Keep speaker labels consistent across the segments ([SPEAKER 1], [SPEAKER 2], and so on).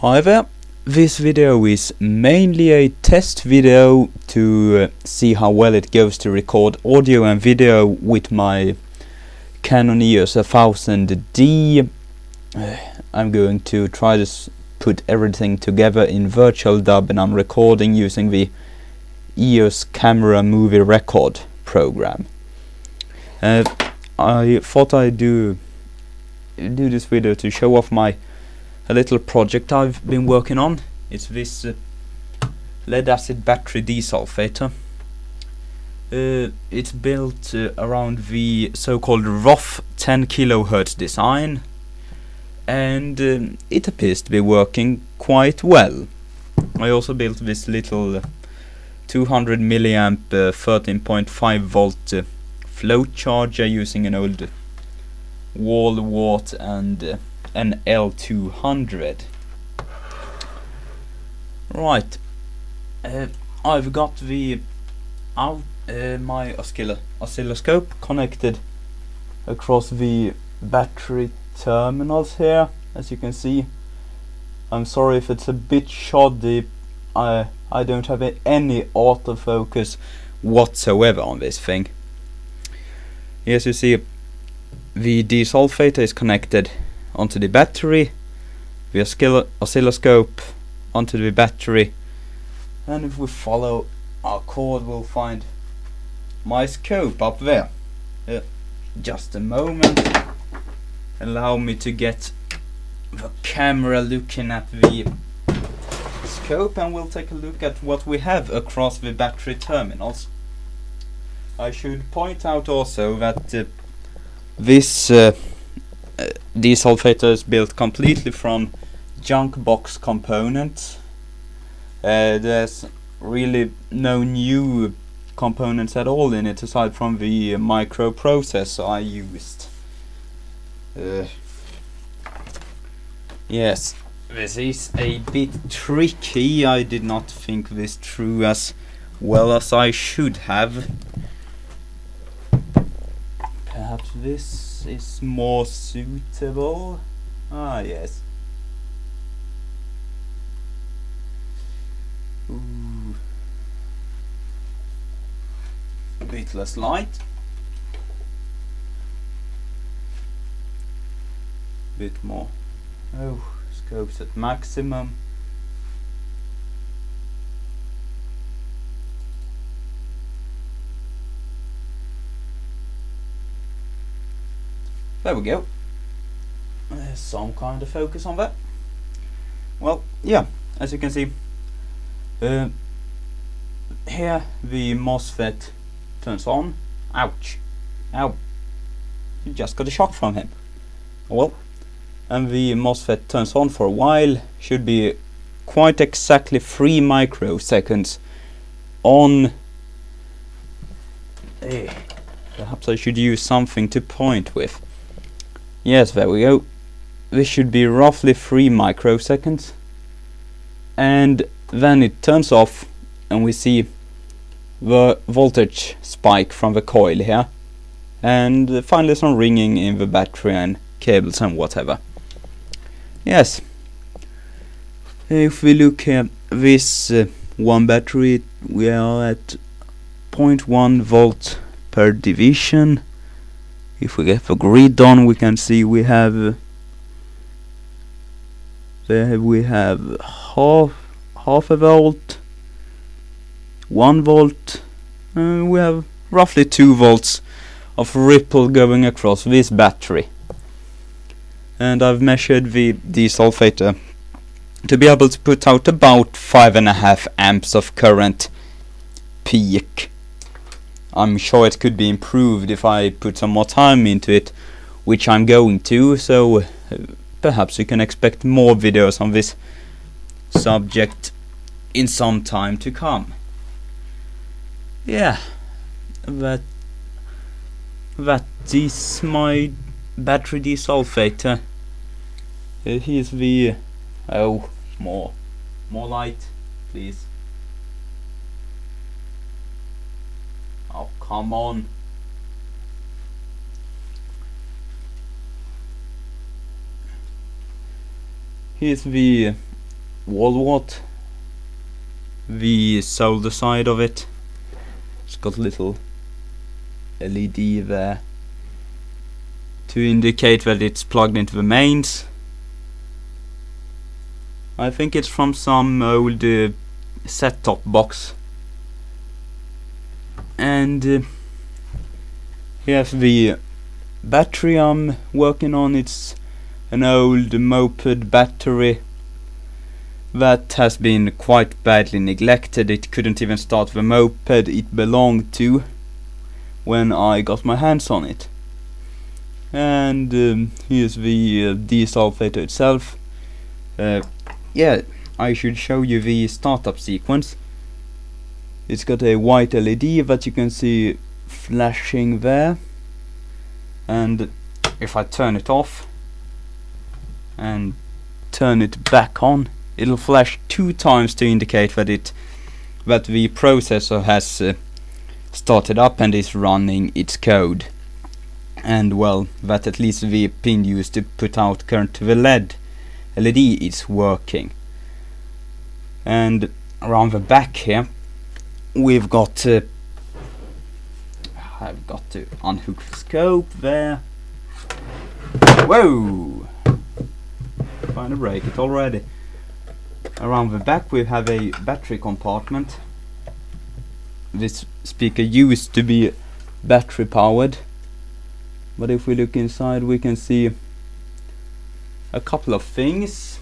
[SPEAKER 1] However, this video is mainly a test video to uh, see how well it goes to record audio and video with my Canon EOS 1000D. Uh, I'm going to try to put everything together in Virtualdub and I'm recording using the EOS camera movie record program. Uh, I thought I'd do do this video to show off my a little project I've been working on. It's this uh, lead acid battery desulfator. Uh, it's built uh, around the so-called ROF 10 kilohertz design and um, it appears to be working quite well. I also built this little uh, 200 milliamp uh, 13.5 volt uh, float charger using an old wall wart and an L200. Right, uh, I've got the out uh, my oscilloscope connected across the battery terminals here, as you can see. I'm sorry if it's a bit shoddy. I I don't have any autofocus whatsoever on this thing. Yes, you see, the desulfator is connected onto the battery, the oscillo- oscilloscope onto the battery, and if we follow our cord, we'll find my scope up there. Uh, just a moment. Allow me to get the camera looking at the scope, and we'll take a look at what we have across the battery terminals. I should point out also that uh, this uh, uh, desulfator is built completely from junk box components. Uh, there's really no new components at all in it aside from the microprocessor I used. Uh, yes, this is a bit tricky. I did not think this through as well as I should have. Perhaps this is more suitable. Ah, yes. Ooh. A bit less light. A Bit more. Oh, scopes at maximum. There we go. There's some kind of focus on that. Well, yeah, as you can see, uh, here the MOSFET turns on. Ouch. Ow. You just got a shock from him. Well, and the MOSFET turns on for a while. Should be quite exactly 3 microseconds on. Eh, perhaps I should use something to point with. Yes, there we go. This should be roughly 3 microseconds. And then it turns off and we see the voltage spike from the coil here. And finally some ringing in the battery and cables and whatever. Yes. If we look at this uh, one battery, we are at 0.1 volt per division. If we get the grid on, we can see we have there we have half half a volt, one volt, and we have roughly two volts of ripple going across this battery. And I've measured the desulfator to be able to put out about five and a half amps of current peak. I'm sure it could be improved if I put some more time into it, which I'm going to, so uh, perhaps you can expect more videos on this subject in some time to come. Yeah, that that is my battery desulfator. Uh, here's the oh more more light, please. Oh come on. Here's the wall wart. The solder side of it. It's got a little LED there to indicate that it's plugged into the mains. I think it's from some old uh, set-top box. And uh, here's the battery I'm working on. It's an old moped battery that has been quite badly neglected. It couldn't even start the moped it belonged to when I got my hands on it. And um, here's the uh, desulfator itself. Uh, yeah, I should show you the startup sequence. It's got a white LED that you can see flashing there. And if I turn it off and turn it back on, it'll flash two times to indicate that it that the processor has uh, started up and is running its code. And well, that at least the pin used to put out current to the LED LED is working. And around the back here, we've got to I've got to unhook the scope there. Whoa! Trying to break it already. Around the back we have a battery compartment. This speaker used to be battery powered. But if we look inside we can see a couple of things.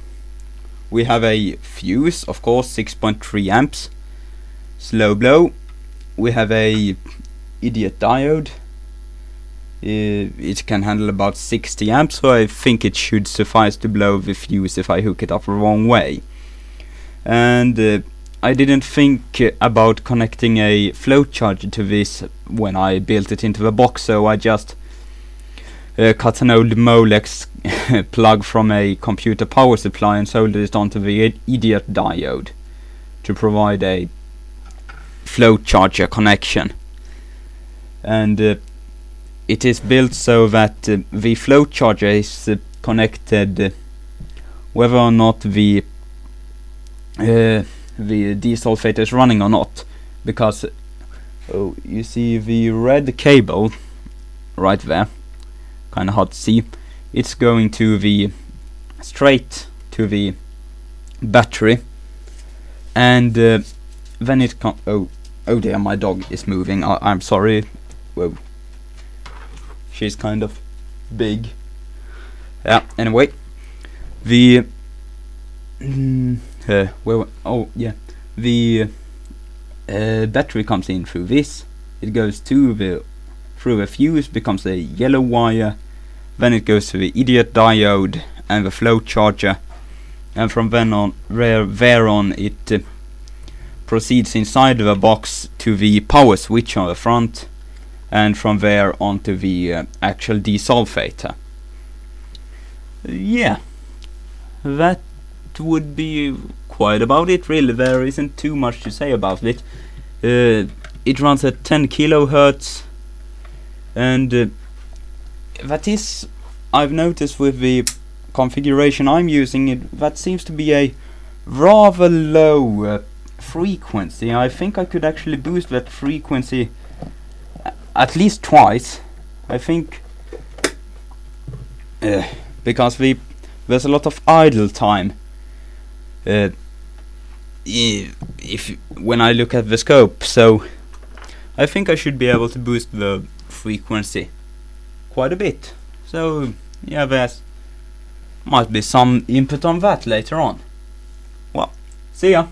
[SPEAKER 1] We have a fuse, of course, 6.3 amps. Slow blow. We have a idiot diode. Uh, it can handle about 60 amps, so I think it should suffice to blow the fuse if I hook it up the wrong way. And uh, I didn't think about connecting a float charger to this when I built it into the box, so I just uh, cut an old Molex plug from a computer power supply and soldered it onto the idiot diode to provide a float charger connection. And uh, it is built so that uh, the float charger is uh, connected uh, whether or not the uh, the desulfator is running or not. Because oh you see the red cable right there kind of hard to see. It's going to the straight to the battery. And uh, then it can oh oh dear my dog is moving I I'm sorry whoa she's kind of big. Yeah, anyway. The mm, uh, where oh yeah. The uh, battery comes in through this. It goes to the through a fuse, becomes a yellow wire. Then it goes to the idiot diode and the float charger. And from then on, there, there on, it uh, proceeds inside the box to the power switch on the front and from there onto the uh, actual desulfator. Yeah, that would be quite about it really, there isn't too much to say about it. Uh, it runs at 10 kilohertz and uh, that is, I've noticed with the configuration I'm using it, that seems to be a rather low uh, frequency. I think I could actually boost that frequency at least twice. I think uh, because we there's a lot of idle time. Uh, if when I look at the scope, so I think I should be able to boost the frequency quite a bit. So yeah, there's might be some input on that later on. Well, see ya.